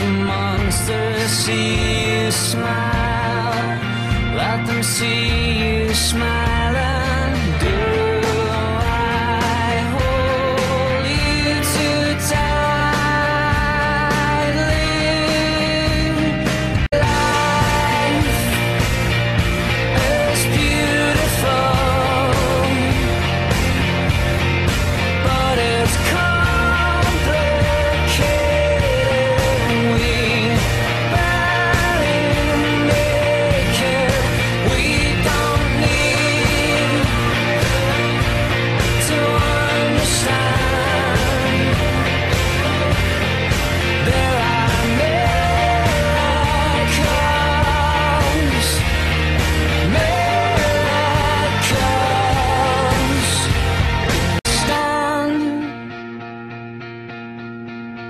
amongst the see you smile. Let them see you smile.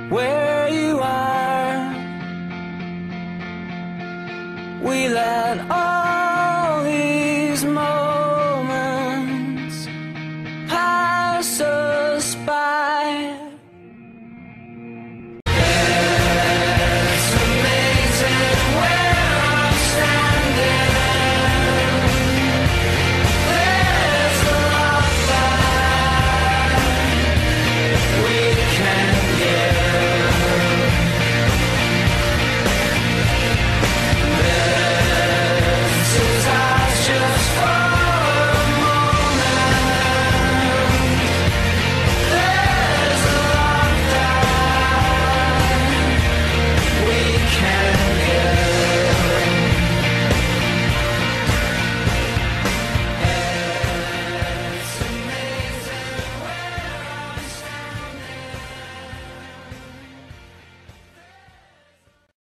where you are. We let all these moments pass away.